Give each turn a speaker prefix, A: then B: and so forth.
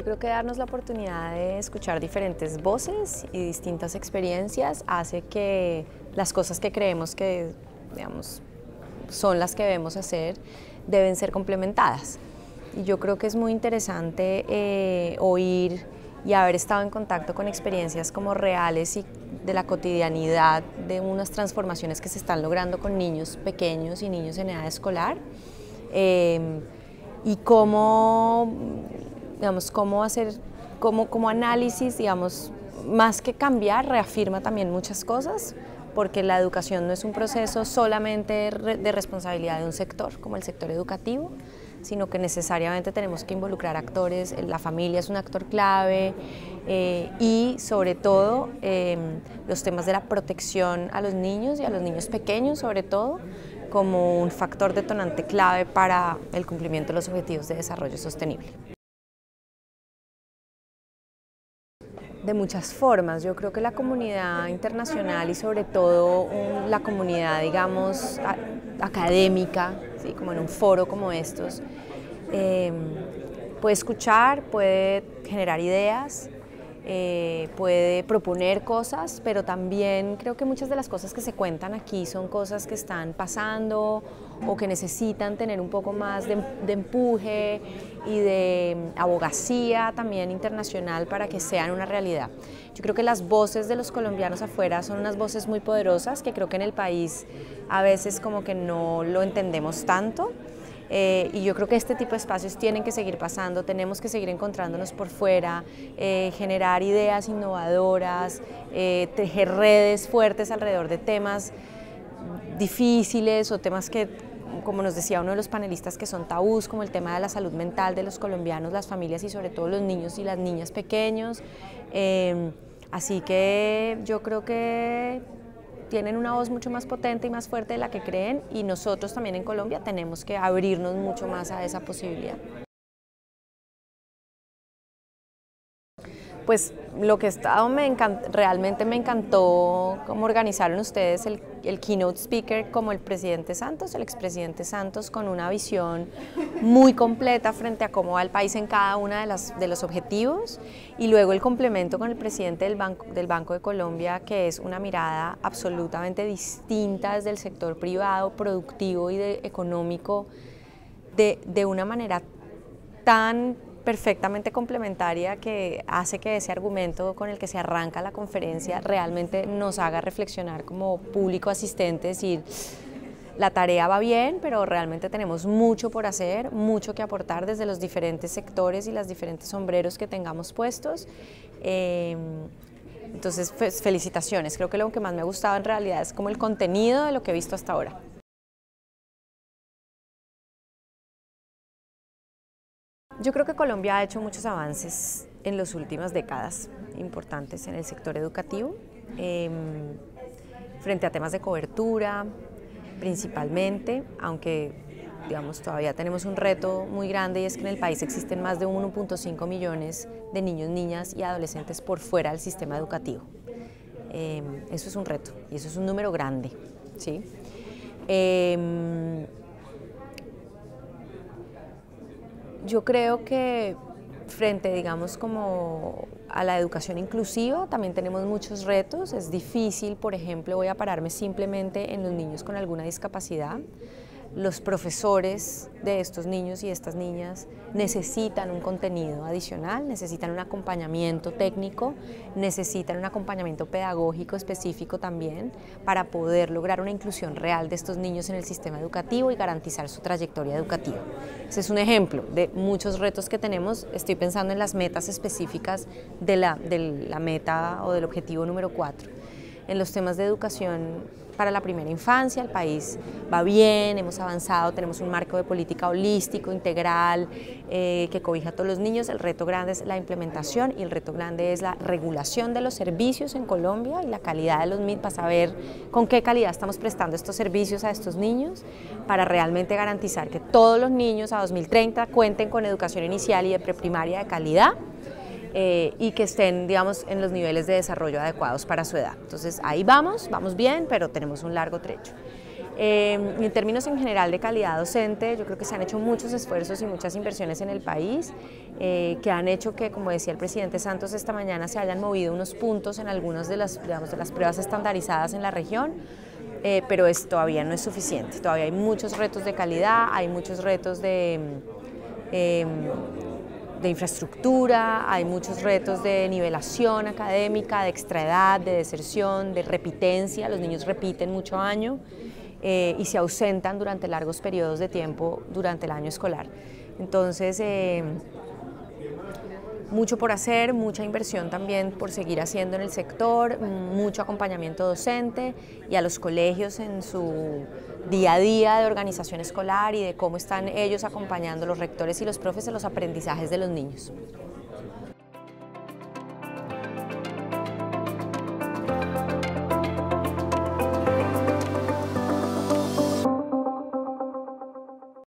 A: Yo creo que darnos la oportunidad de escuchar diferentes voces y distintas experiencias hace que las cosas que creemos que digamos, son las que debemos hacer deben ser complementadas. Y yo creo que es muy interesante eh, oír y haber estado en contacto con experiencias como reales y de la cotidianidad de unas transformaciones que se están logrando con niños pequeños y niños en edad escolar em, y cómo, digamos, cómo hacer, cómo, como análisis, digamos, más que cambiar, reafirma también muchas cosas, porque la educación no es un proceso solamente de responsabilidad de un sector, como el sector educativo, sino que necesariamente tenemos que involucrar actores, la familia es un actor clave eh, y sobre todo em, los temas de la protección a los niños y a los niños pequeños sobre todo como un factor detonante clave para el cumplimiento de los objetivos de desarrollo sostenible. De muchas formas. Yo creo que la comunidad internacional y sobre todo la comunidad, digamos, académica, ¿sí? como en un foro como estos, em, puede escuchar, puede generar ideas, eh, puede proponer cosas, pero también creo que muchas de las cosas que se cuentan aquí son cosas que están pasando o que necesitan tener un poco más de, empuje y de abogacía también internacional para que sean una realidad. Yo creo que las voces de los colombianos afuera son unas voces muy poderosas que creo que en el país a veces como que no lo entendemos tanto. Eh, y yo creo que este tipo de espacios tienen que seguir pasando, tenemos que seguir encontrándonos por fuera, eh, generar ideas innovadoras, eh, tejer redes fuertes alrededor de temas difíciles o temas que, como nos decía uno de los panelistas, que son tabús, como el tema de la salud mental de los colombianos, las familias y sobre todo los niños y las niñas pequeños. así que yo creo que tienen una voz mucho más potente y más fuerte de la que creen y nosotros también en Colombia tenemos que abrirnos mucho más a esa posibilidad. Pues lo que he estado me realmente me encantó cómo organizaron ustedes el, keynote speaker como el presidente Santos, el expresidente Santos, con una visión muy completa frente a cómo va el país en cada uno de, las, de los objetivos y luego el complemento con el presidente del Banco, del Banco de Colombia, que es una mirada absolutamente distinta desde el sector privado, productivo y económico, de, de una manera tan perfectamente complementaria que hace que ese argumento con el que se arranca la conferencia realmente nos haga reflexionar como público asistente, decir, la tarea va bien, pero realmente tenemos mucho por hacer, mucho que aportar desde los diferentes sectores y los diferentes sombreros que tengamos puestos. Em, entonces, pues, felicitaciones. Creo que lo que más me ha gustado en realidad es como el contenido de lo que he visto hasta ahora. Yo creo que Colombia ha hecho muchos avances en las últimas décadas importantes en el sector educativo, em, frente a temas de cobertura principalmente, aunque digamos todavía tenemos un reto muy grande y es que en el país existen más de 1.5 millones de niños, niñas y adolescentes por fuera del sistema educativo. Em, eso es un reto y eso es un número grande. ¿sí? Em, Yo creo que frente, digamos, como a la educación inclusiva, también tenemos muchos retos. Es difícil, por ejemplo, voy a pararme simplemente en los niños con alguna discapacidad los profesores de estos niños y estas niñas necesitan un contenido adicional, necesitan un acompañamiento técnico, necesitan un acompañamiento pedagógico específico también para poder lograr una inclusión real de estos niños en el sistema educativo y garantizar su trayectoria educativa. Ese es un ejemplo de muchos retos que tenemos. Estoy pensando en las metas específicas de la, de la meta o del objetivo número 4. En los temas de educación para la primera infancia, el país va bien, hemos avanzado, tenemos un marco de política holístico, integral, eh, que cobija a todos los niños. El reto grande es la implementación y el reto grande es la regulación de los servicios en Colombia y la calidad de los mismos, para saber con qué calidad estamos prestando estos servicios a estos niños, para realmente garantizar que todos los niños a 2030 cuenten con educación inicial y de preprimaria de calidad eh, y que estén, digamos, en los niveles de desarrollo adecuados para su edad. Entonces ahí vamos, vamos bien, pero tenemos un largo trecho. Em, en términos en general de calidad docente, yo creo que se han hecho muchos esfuerzos y muchas inversiones en el país eh, que han hecho que, como decía el presidente Santos esta mañana, se hayan movido unos puntos en algunas de las, digamos, de las pruebas estandarizadas en la región. Eh, pero es, todavía no es suficiente, todavía hay muchos retos de calidad, hay muchos retos de, em, de infraestructura, hay muchos retos de nivelación académica, de extraedad, de deserción, de repitencia, los niños repiten mucho año eh, y se ausentan durante largos periodos de tiempo durante el año escolar. Entonces, eh, mucho por hacer, mucha inversión también por seguir haciendo en el sector, mucho acompañamiento docente y a los colegios en su día a día de organización escolar y de cómo están ellos acompañando los rectores y los profes en los aprendizajes de los niños.